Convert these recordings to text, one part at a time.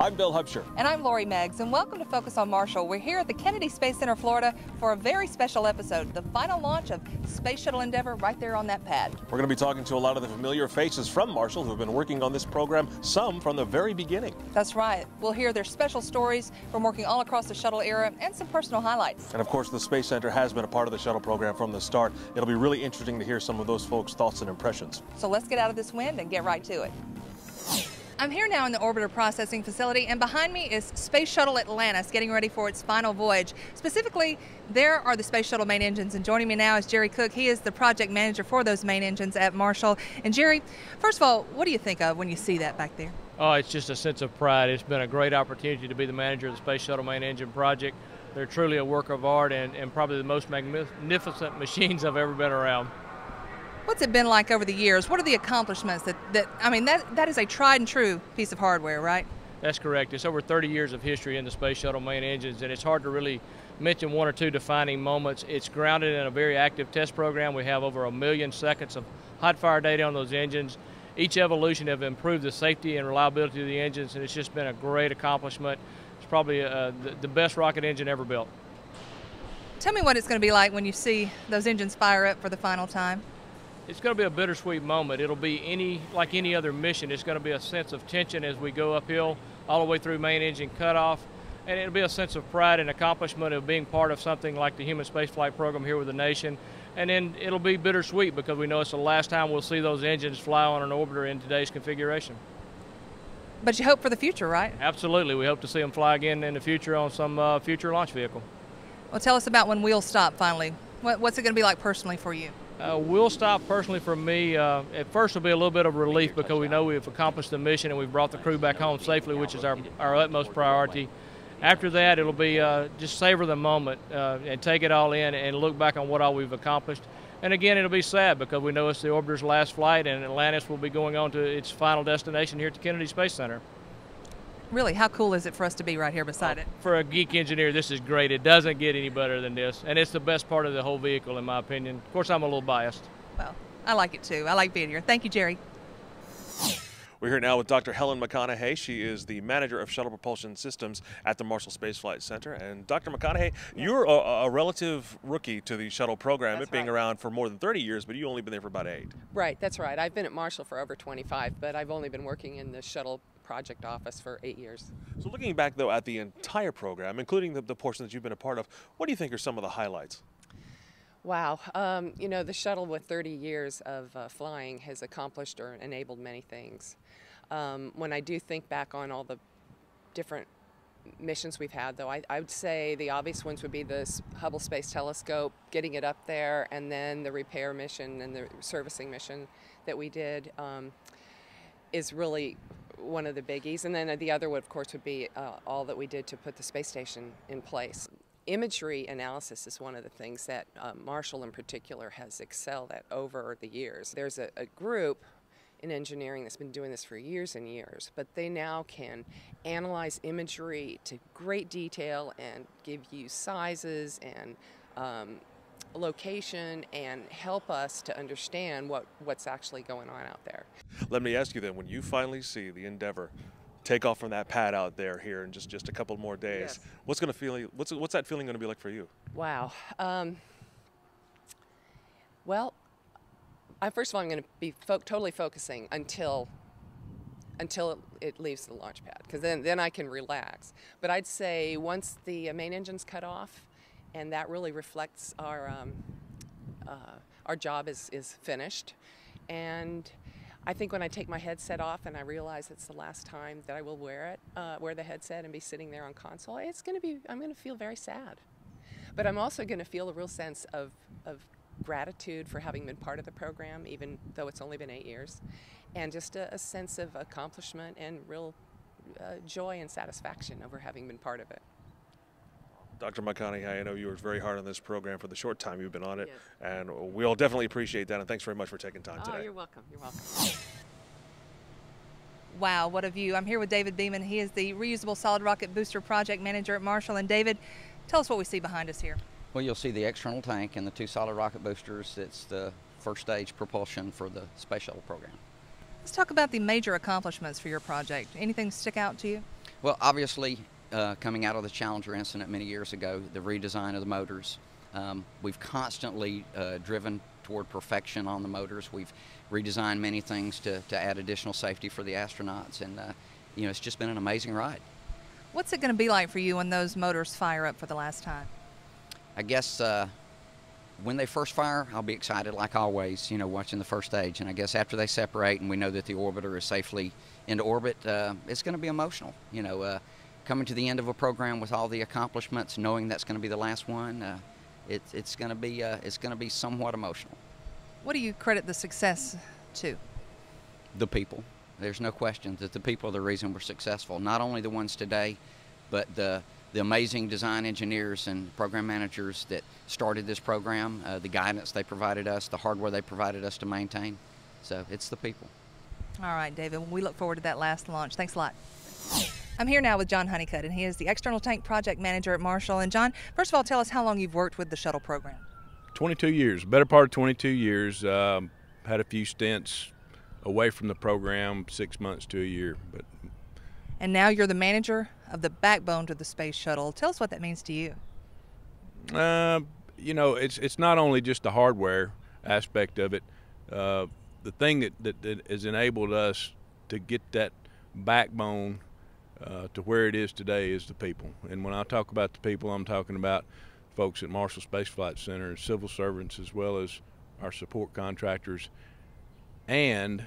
I'm Bill Hubscher. And I'm Lori Meggs, and welcome to Focus on Marshall. We're here at the Kennedy Space Center, Florida, for a very special episode the final launch of Space Shuttle Endeavour right there on that pad. We're going to be talking to a lot of the familiar faces from Marshall who have been working on this program, some from the very beginning. That's right. We'll hear their special stories from working all across the shuttle era and some personal highlights. And of course, the Space Center has been a part of the shuttle program from the start. It'll be really interesting to hear some of those folks' thoughts and impressions. So let's get out of this wind and get right to it. I'm here now in the orbiter processing facility, and behind me is Space Shuttle Atlantis getting ready for its final voyage. Specifically, there are the Space Shuttle main engines, and joining me now is Jerry Cook. He is the project manager for those main engines at Marshall. And Jerry, first of all, what do you think of when you see that back there? Oh, it's just a sense of pride. It's been a great opportunity to be the manager of the Space Shuttle main engine project. They're truly a work of art and, and probably the most magnificent machines I've ever been around. What's it been like over the years? What are the accomplishments that, that I mean, that, that is a tried and true piece of hardware, right? That's correct. It's over 30 years of history in the Space Shuttle main engines, and it's hard to really mention one or two defining moments. It's grounded in a very active test program. We have over a million seconds of hot fire data on those engines. Each evolution have improved the safety and reliability of the engines, and it's just been a great accomplishment. It's probably uh, the, the best rocket engine ever built. Tell me what it's going to be like when you see those engines fire up for the final time it's going to be a bittersweet moment. It'll be any like any other mission. It's going to be a sense of tension as we go uphill all the way through main engine cutoff, and it'll be a sense of pride and accomplishment of being part of something like the human spaceflight program here with the nation. And then it'll be bittersweet because we know it's the last time we'll see those engines fly on an orbiter in today's configuration. But you hope for the future, right? Absolutely. We hope to see them fly again in the future on some uh, future launch vehicle. Well, tell us about when wheel stop finally. what's it going to be like personally for you? Uh, wheel stop personally for me. Uh, at first, it'll be a little bit of relief because we know we've accomplished the mission and we've brought the crew back home safely, which is our, our utmost priority. After that, it'll be uh, just savor the moment uh, and take it all in and look back on what all we've accomplished. And again, it'll be sad because we know it's the orbiter's last flight and Atlantis will be going on to its final destination here at the Kennedy Space Center. Really, how cool is it for us to be right here beside uh, it? For a geek engineer, this is great. It doesn't get any better than this, and it's the best part of the whole vehicle, in my opinion. Of course, I'm a little biased. Well, I like it too. I like being here. Thank you, Jerry. We're here now with Dr. Helen McConaughey. She is the manager of shuttle propulsion systems at the Marshall Space Flight Center. And Dr. McConaughey, you're a, a, relative rookie to the shuttle program, that's it being right. around for more than 30 years, but you've only been there for about eight. Right, that's right. I've been at Marshall for over 25, but I've only been working in the shuttle project office for eight years. So looking back, though, at the entire program, including the, the portion that you've been a part of, what do you think are some of the highlights? Wow. Um, you know, the shuttle with 30 years of uh, flying has accomplished or enabled many things. Um, when I do think back on all the different missions we've had, though, I, I, would say the obvious ones would be the Hubble Space Telescope, getting it up there, and then the repair mission and the servicing mission that we did um, is really one of the biggies. And then the other, would, of course, would be uh, all that we did to put the space station in place. Imagery analysis is one of the things that uh, Marshall, in particular, has excelled at over the years. There's a, a group in engineering that's been doing this for years and years, but they now can analyze imagery to great detail and give you sizes and um, location and help us to understand what, what's actually going on out there. Let me ask you then, when you finally see the Endeavour take off from that pad out there here in just, just a couple more days, yes. what's going to feel? What's what's that feeling going to be like for you? Wow. Um, well, I, first of all, I'm going to be fo totally focusing until until it leaves the launch pad, because then, then I can relax. But I'd say once the main engine's cut off, and that really reflects our, um, uh, our job is, is finished. And I think when I take my headset off and I realize it's the last time that I will wear it, uh, wear the headset and be sitting there on console, it's going to be, I'm going to feel very sad. But I'm also going to feel a real sense of, of gratitude for having been part of the program, even though it's only been eight years, and just a, a sense of accomplishment and real uh, joy and satisfaction over having been part of it. Dr. McConaughey, I know you worked very hard on this program for the short time you've been on it, yes. and we all definitely appreciate that, and thanks very much for taking time oh, today. you're welcome. You're welcome. Wow, what a view. I'm here with David Beeman. He is the Reusable Solid Rocket Booster Project Manager at Marshall. And David, tell us what we see behind us here. Well, you'll see the external tank and the two solid rocket boosters. It's the first stage propulsion for the space shuttle program. Let's talk about the major accomplishments for your project. Anything stick out to you? Well, obviously, uh, coming out of the Challenger incident many years ago, the redesign of the motors, um, we've constantly uh, driven toward perfection on the motors. We've redesigned many things to, to add additional safety for the astronauts, and uh, you know, it's just been an amazing ride. What's it going to be like for you when those motors fire up for the last time? I guess uh, when they first fire, I'll be excited like always, you know, watching the first stage. And I guess after they separate and we know that the orbiter is safely into orbit, uh, it's going to be emotional. You know, uh, coming to the end of a program with all the accomplishments, knowing that's going to be the last one, uh, it, it's going to be uh, it's going to be somewhat emotional. What do you credit the success to? The people. There's no question that the people are the reason we're successful. Not only the ones today, but the the amazing design engineers and program managers that started this program, uh, the guidance they provided us, the hardware they provided us to maintain. So it's the people. All right, David. We look forward to that last launch. Thanks a lot. I'm here now with John Honeycutt, and he is the External Tank Project Manager at Marshall. And John, first of all, tell us how long you've worked with the shuttle program. 22 years, better part of 22 years. Um, had a few stints away from the program, six months to a year, but and now you're the manager of the backbone to the space shuttle. Tell us what that means to you. Uh, you know, it's it's not only just the hardware aspect of it. Uh, the thing that, that, that, has enabled us to get that backbone uh, to where it is today is the people. And when I talk about the people, I'm talking about folks at Marshall Space Flight Center, civil servants, as well as our support contractors, and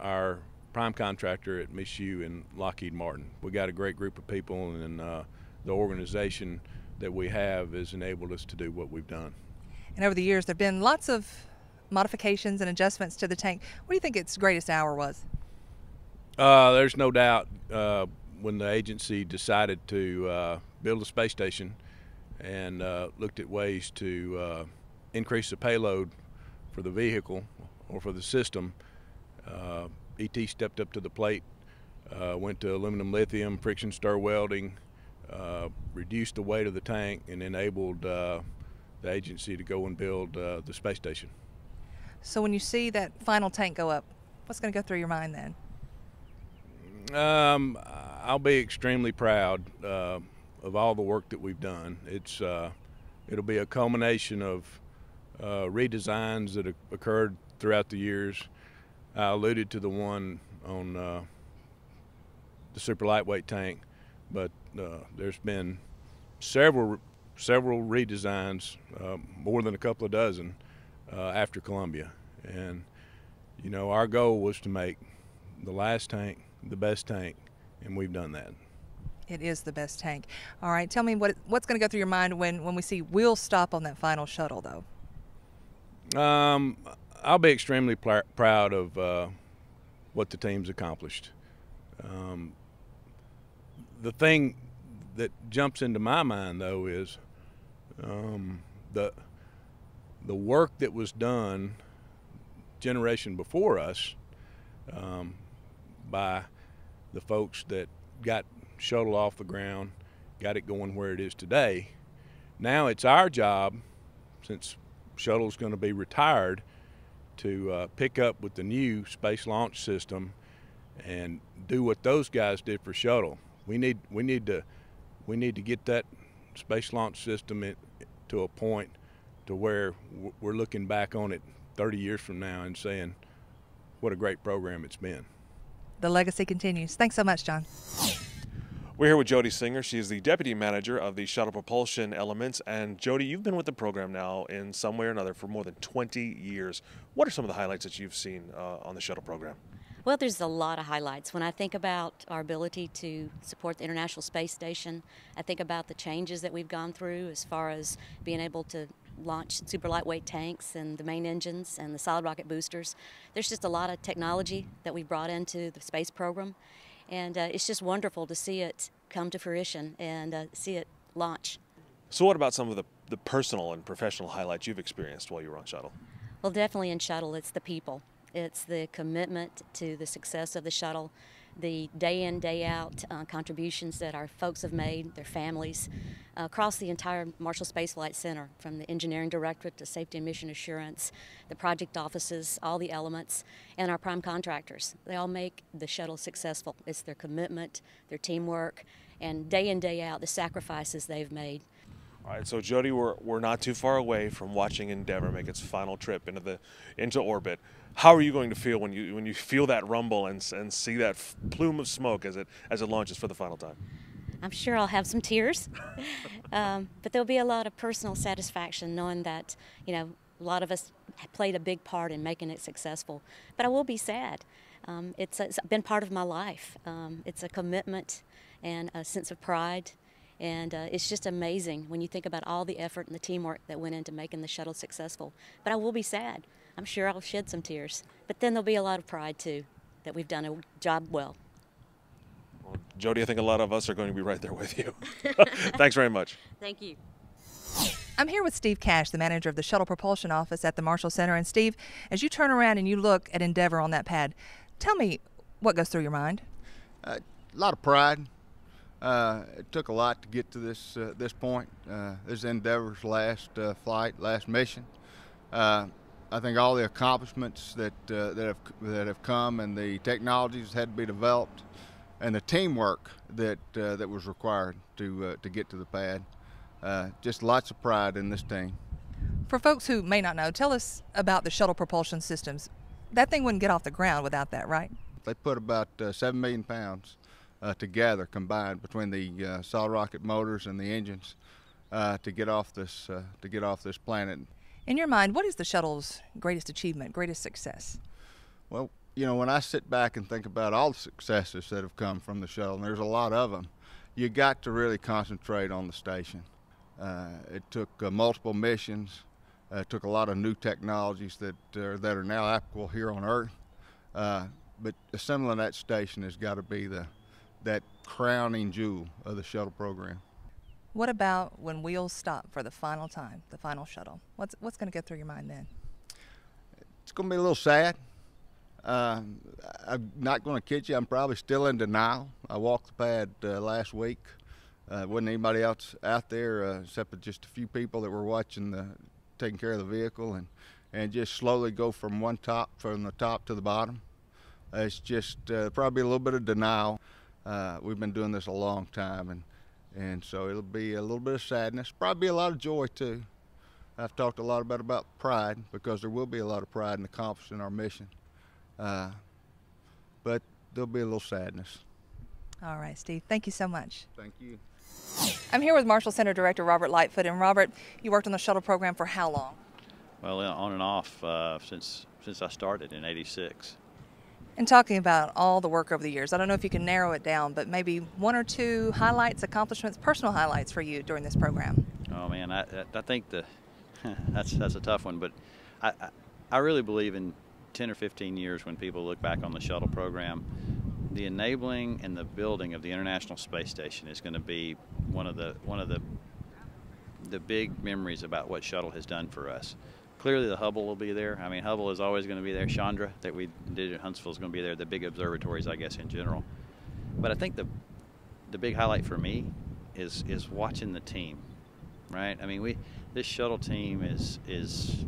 our prime contractor at MSU and Lockheed Martin. We got a great group of people, and uh, the organization that we have has enabled us to do what we've done. And over the years, there have been lots of modifications and adjustments to the tank. What do you think its greatest hour was? Uh, there's no doubt uh, when the agency decided to uh, build a space station and uh, looked at ways to uh, increase the payload for the vehicle or for the system ET stepped up to the plate, uh, went to aluminum lithium, friction stir welding, uh, reduced the weight of the tank, and enabled uh, the agency to go and build uh, the space station. So when you see that final tank go up, what's going to go through your mind then? Um, I'll be extremely proud uh, of all the work that we've done. It's uh, it'll be a culmination of redesigns that occurred throughout the years I alluded to the one on uh, the super lightweight tank, but uh, there's been several several redesigns, uh, more than a couple of dozen, uh, after Columbia, and you know our goal was to make the last tank the best tank, and we've done that. It is the best tank. All right, tell me what what's going to go through your mind when when we see wheel stop on that final shuttle, though. Um, I'll be extremely pr- proud of uh, what the team's accomplished. Um, the thing that jumps into my mind though is um, the the work that was done generation before us um, by the folks that got shuttle off the ground, got it going where it is today. Now it's our job, since shuttle's going to be retired, to uh, pick up with the new space launch system and do what those guys did for shuttle. We need we need to we need to get that space launch system in, to a point to where we're looking back on it 30 years from now and saying what a great program it's been. The legacy continues. Thanks so much, John. We're here with Jody Singer. She's the deputy manager of the shuttle propulsion elements. And Jody, you've been with the program now in some way or another for more than 20 years. What are some of the highlights that you've seen uh, on the shuttle program? Well, there's a lot of highlights. When I think about our ability to support the International Space Station, I think about the changes that we've gone through as far as being able to launch super lightweight tanks and the main engines and the solid rocket boosters. There's just a lot of technology that we brought into the space program and uh, it's just wonderful to see it come to fruition and uh, see it launch. So, what about some of the, the personal and professional highlights you've experienced while you were on shuttle? Well, definitely in shuttle, it's the people. It's the commitment to the success of the shuttle, the day in, day out uh, contributions that our folks have made, their families, uh, across the entire Marshall Space Flight Center, from the engineering directorate to safety and mission assurance, the project offices, all the elements, and our prime contractors. They all make the shuttle successful. It's their commitment, their teamwork, and day in, day out, the sacrifices they've made. All right, so Jody, we're, we're not too far away from watching Endeavour make its final trip into the into orbit. How are you going to feel when you when you feel that rumble and, and see that plume of smoke as it as it launches for the final time? I'm sure I'll have some tears, um, but there'll be a lot of personal satisfaction knowing that you know a lot of us played a big part in making it successful. But I will be sad. Um, it's, it's been part of my life. Um, it's a commitment and a sense of pride. And uh, it's just amazing when you think about all the effort and the teamwork that went into making the shuttle successful. But I will be sad. I'm sure I'll shed some tears. But then there'll be a lot of pride too that we've done a job well. Well, Jody, I think a lot of us are going to be right there with you. Thanks very much. Thank you. I'm here with Steve Cash, the manager of the Shuttle Propulsion Office at the Marshall Center. And Steve, as you turn around and you look at Endeavour on that pad, tell me what goes through your mind. Uh, a lot of pride. Uh, it took a lot to get to this uh, this point. Uh, this is Endeavour's last uh, flight, last mission. Uh, I think all the accomplishments that that have that have come and the technologies that had to be developed, and the teamwork that that was required to to get to the pad. just lots of pride in this team. For folks who may not know, tell us about the shuttle propulsion systems. That thing wouldn't get off the ground without that, right? They put about seven million pounds uh, together combined between the uh, solid rocket motors and the engines uh, to get off this uh, to get off this planet. In your mind, what is the shuttle's greatest achievement, greatest success? Well, you know, when I sit back and think about all the successes that have come from the shuttle, and there's a lot of them, you got to really concentrate on the station. Uh, it took uh, multiple missions. it took a lot of new technologies that that are now applicable here on Earth. but assembling that station has got to be the that crowning jewel of the shuttle program. What about when wheels stop for the final time, the final shuttle? What's what's going to get through your mind then? It's going to be a little sad. Uh, I'm not going to kid you. I'm probably still in denial. I walked the pad uh, last week. Uh, wasn't anybody else out there uh, except for just a few people that were watching the, taking care of the vehicle, and and just slowly go from one top from the top to the bottom. it's just uh, probably a little bit of denial. Uh, we've been doing this a long time, and and so it'll be a little bit of sadness, probably a lot of joy too. I've talked a lot about about pride because there will be a lot of pride in accomplishing our mission, uh, but there'll be a little sadness. All right, Steve. Thank you so much. Thank you. I'm here with Marshall Center Director Robert Lightfoot, and Robert, you worked on the shuttle program for how long? Well, on and off uh, since since I started in '86. And talking about all the work over the years, I don't know if you can narrow it down, but maybe one or two highlights, accomplishments, personal highlights for you during this program. Oh man, I, I think the that's that's a tough one, but I, I, really believe in 10 or 15 years when people look back on the shuttle program, the enabling and the building of the International Space Station is going to be one of the one of the the big memories about what shuttle has done for us clearly the Hubble will be there. I mean, Hubble is always going to be there. Chandra, that we did at Huntsville, is going to be there. The big observatories, I guess, in general. But I think the the big highlight for me is is watching the team, right? I mean, we this shuttle team is is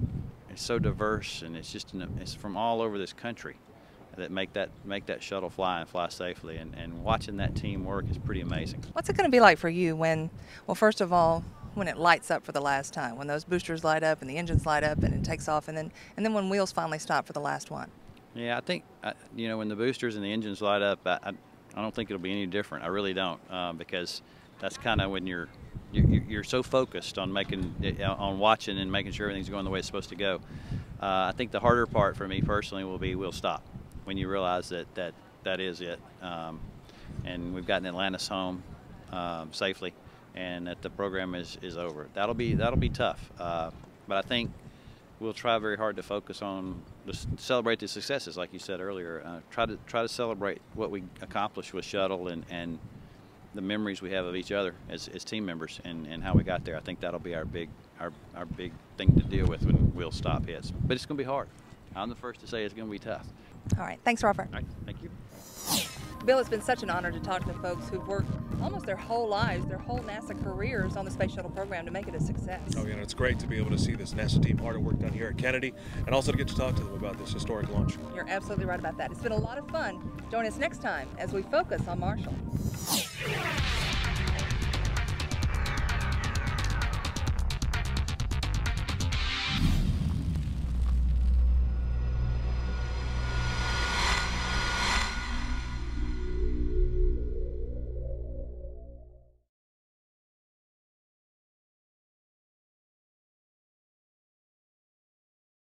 is so diverse, and it's just it's from all over this country that make that make that shuttle fly and fly safely. And, and watching that team work is pretty amazing. What's it going to be like for you when, well, first of all, when it lights up for the last time, when those boosters light up and the engines light up and it takes off, and then and then when wheels finally stop for the last one. Yeah, I think uh, you know when the boosters and the engines light up, I, I, I don't think it'll be any different. I really don't, uh, because that's kind of when you're, you're you're so focused on making uh, on watching and making sure everything's going the way it's supposed to go. Uh, I think the harder part for me personally will be wheel stop when you realize that that that is it. Um, and we've gotten Atlantis home um, safely and that the program is, is over. That'll be that'll be tough, uh, but I think we'll try very hard to focus on to celebrate the successes, like you said earlier. Uh, try to try to celebrate what we accomplished with shuttle and, and the memories we have of each other as, as team members and, and how we got there. I think that'll be our big our, our big thing to deal with when wheel stop hits. But it's going to be hard. I'm the first to say it's going to be tough. All right. Thanks, Robert. All right. Thank you. Bill, it's been such an honor to talk to folks who've worked almost their whole lives, their whole NASA careers on the Space Shuttle program to make it a success. Oh, yeah, and it's great to be able to see this NASA team hard at work done here at Kennedy and also to get to talk to them about this historic launch. You're absolutely right about that. It's been a lot of fun. Join us next time as we focus on Marshall.